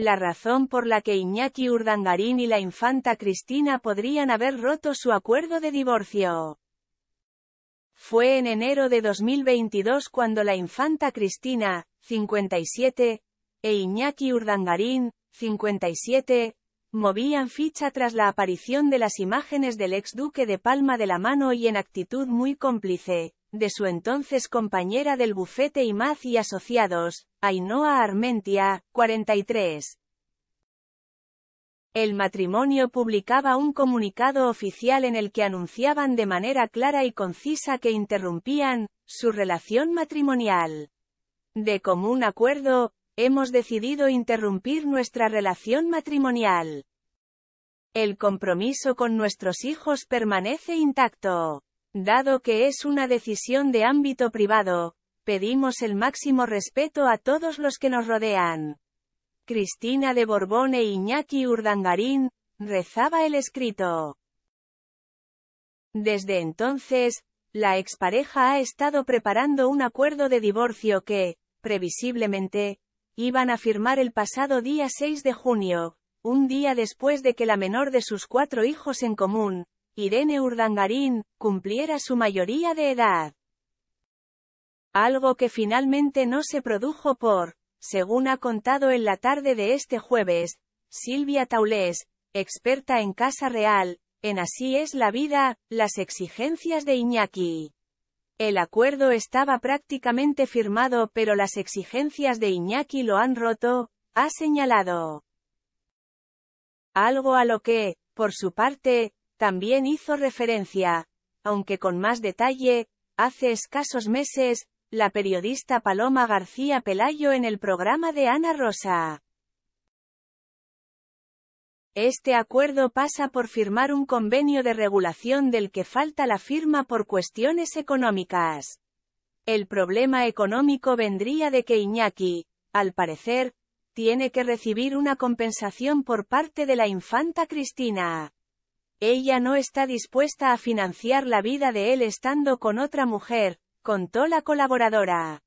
La razón por la que Iñaki Urdangarín y la infanta Cristina podrían haber roto su acuerdo de divorcio. Fue en enero de 2022 cuando la infanta Cristina, 57, e Iñaki Urdangarín, 57, movían ficha tras la aparición de las imágenes del ex duque de Palma de la mano y en actitud muy cómplice, de su entonces compañera del bufete Imaz y asociados, Ainhoa Armentia, 43. El matrimonio publicaba un comunicado oficial en el que anunciaban de manera clara y concisa que interrumpían su relación matrimonial. De común acuerdo, hemos decidido interrumpir nuestra relación matrimonial. El compromiso con nuestros hijos permanece intacto. Dado que es una decisión de ámbito privado, pedimos el máximo respeto a todos los que nos rodean. Cristina de Borbón e Iñaki Urdangarín, rezaba el escrito. Desde entonces, la expareja ha estado preparando un acuerdo de divorcio que, previsiblemente, iban a firmar el pasado día 6 de junio, un día después de que la menor de sus cuatro hijos en común, Irene Urdangarín, cumpliera su mayoría de edad. Algo que finalmente no se produjo por, según ha contado en la tarde de este jueves, Silvia Taulés, experta en Casa Real, en Así es la vida, las exigencias de Iñaki. El acuerdo estaba prácticamente firmado pero las exigencias de Iñaki lo han roto, ha señalado. Algo a lo que, por su parte, también hizo referencia, aunque con más detalle, hace escasos meses, la periodista Paloma García Pelayo en el programa de Ana Rosa. Este acuerdo pasa por firmar un convenio de regulación del que falta la firma por cuestiones económicas. El problema económico vendría de que Iñaki, al parecer, tiene que recibir una compensación por parte de la infanta Cristina. Ella no está dispuesta a financiar la vida de él estando con otra mujer, contó la colaboradora.